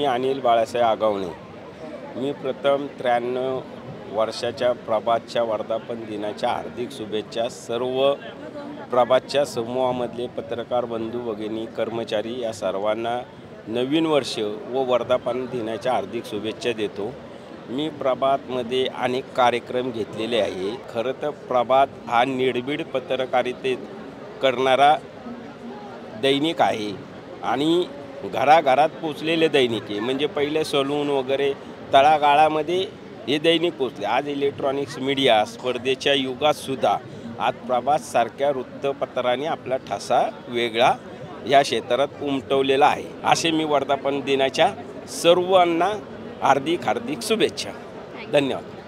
मी अनिल बाळासाहेब आगावणे. मी प्रथम त्र्याण्णव वर्षाच्या प्रभातच्या वर्धापन दिनाच्या हार्दिक शुभेच्छा सर्व प्रभातच्या समूहामधले पत्रकार बंधू भगिनी कर्मचारी या सर्वांना नवीन वर्ष व वर्धापन दिनाच्या हार्दिक शुभेच्छा देतो. मी प्रभातमध्ये अनेक कार्यक्रम घेतलेले आहे. खरं तर प्रभात हा निर्भीड पत्रकारितेत करणारा दैनिक आहे. आणि घराघरात पोचलेले दैनिक आहे. म्हणजे पहिले सलून वगैरे तळागाळामध्ये हे दैनिक पोचले. आज इलेक्ट्रॉनिक्स मीडिया स्पर्धेच्या युगातसुद्धा आज प्रभातसारख्या वृत्तपत्राने आपला ठसा वेगळा या क्षेत्रात उमटवलेला आहे. असे मी वर्धापन दिनाच्या सर्वांना हार्दिक हार्दिक शुभेच्छा. धन्यवाद.